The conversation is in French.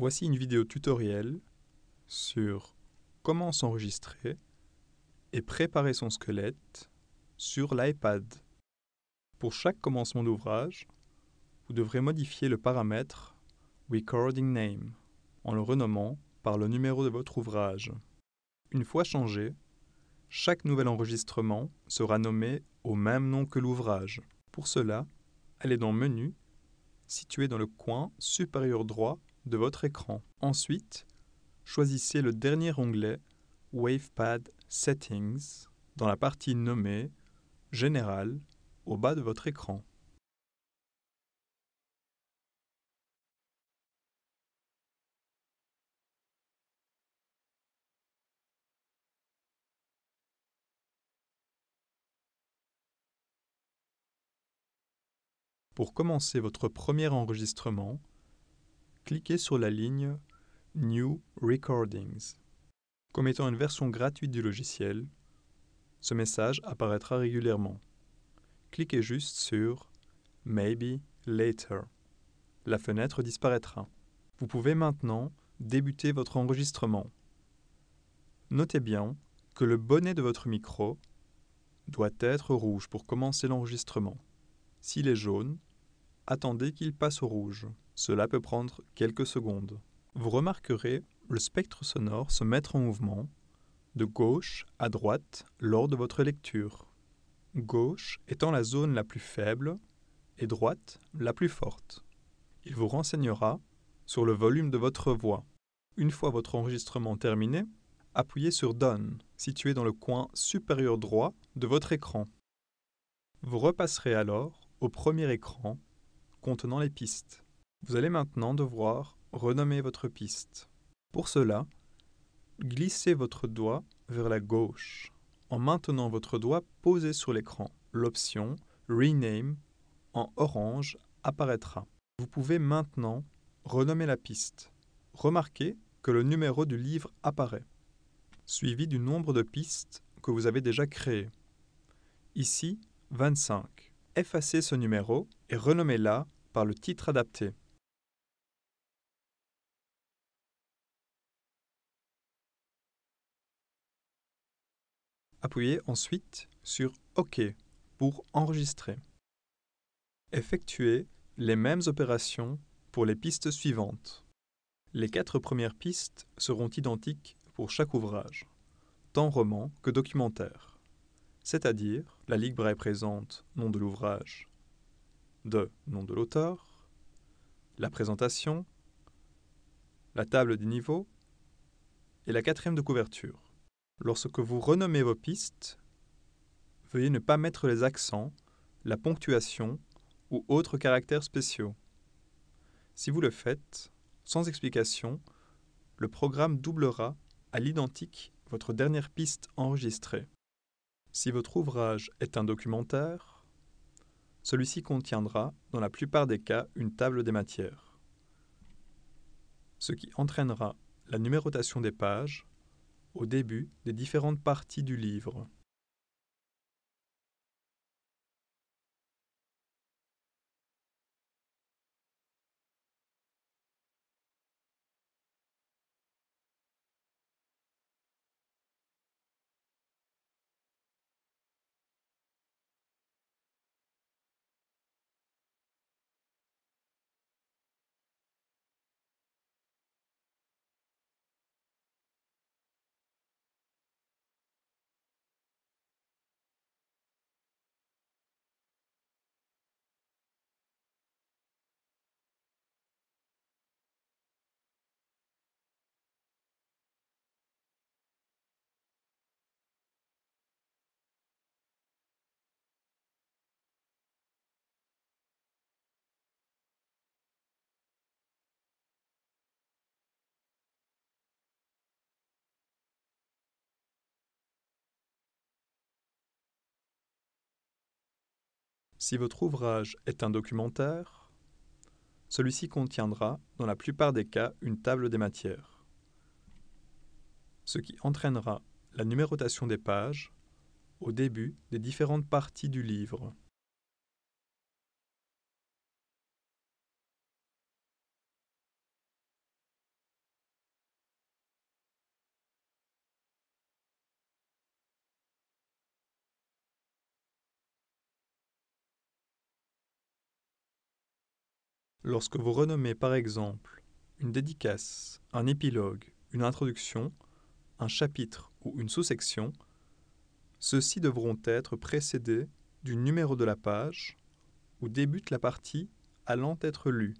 Voici une vidéo tutoriel sur comment s'enregistrer et préparer son squelette sur l'iPad. Pour chaque commencement d'ouvrage, vous devrez modifier le paramètre Recording Name en le renommant par le numéro de votre ouvrage. Une fois changé, chaque nouvel enregistrement sera nommé au même nom que l'ouvrage. Pour cela, allez dans Menu, situé dans le coin supérieur droit de votre écran. Ensuite, choisissez le dernier onglet WavePad Settings dans la partie nommée Général au bas de votre écran. Pour commencer votre premier enregistrement, cliquez sur la ligne New Recordings. Comme étant une version gratuite du logiciel, ce message apparaîtra régulièrement. Cliquez juste sur Maybe Later. La fenêtre disparaîtra. Vous pouvez maintenant débuter votre enregistrement. Notez bien que le bonnet de votre micro doit être rouge pour commencer l'enregistrement. S'il est jaune, attendez qu'il passe au rouge. Cela peut prendre quelques secondes. Vous remarquerez le spectre sonore se mettre en mouvement de gauche à droite lors de votre lecture. Gauche étant la zone la plus faible et droite la plus forte. Il vous renseignera sur le volume de votre voix. Une fois votre enregistrement terminé, appuyez sur Done, situé dans le coin supérieur droit de votre écran. Vous repasserez alors au premier écran contenant les pistes. Vous allez maintenant devoir renommer votre piste. Pour cela, glissez votre doigt vers la gauche en maintenant votre doigt posé sur l'écran. L'option Rename en orange apparaîtra. Vous pouvez maintenant renommer la piste. Remarquez que le numéro du livre apparaît, suivi du nombre de pistes que vous avez déjà créées. Ici, 25. Effacez ce numéro et renommez-la par le titre adapté. Appuyez ensuite sur OK pour enregistrer. Effectuez les mêmes opérations pour les pistes suivantes. Les quatre premières pistes seront identiques pour chaque ouvrage, tant roman que documentaire, c'est-à-dire la ligue est présente, nom de l'ouvrage, de nom de l'auteur, la présentation, la table des niveaux et la quatrième de couverture. Lorsque vous renommez vos pistes, veuillez ne pas mettre les accents, la ponctuation ou autres caractères spéciaux. Si vous le faites, sans explication, le programme doublera à l'identique votre dernière piste enregistrée. Si votre ouvrage est un documentaire, celui-ci contiendra, dans la plupart des cas, une table des matières, ce qui entraînera la numérotation des pages au début des différentes parties du livre. Si votre ouvrage est un documentaire, celui-ci contiendra, dans la plupart des cas, une table des matières, ce qui entraînera la numérotation des pages au début des différentes parties du livre. Lorsque vous renommez par exemple une dédicace, un épilogue, une introduction, un chapitre ou une sous-section, ceux-ci devront être précédés du numéro de la page où débute la partie allant être lue.